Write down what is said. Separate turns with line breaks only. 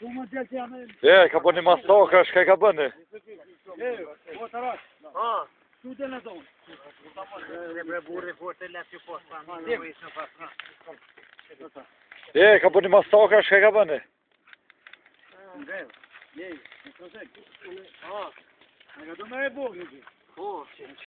E,
ka bëni masakra, shkaj ka bëni?
E, o të rrash, ha? Tu dhe në donë? Dhe bre burri, po të lasi po së pa, në në në në në në në në në në në në në
në
në në në